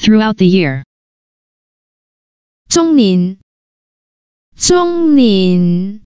throughout the year. 中年，中年。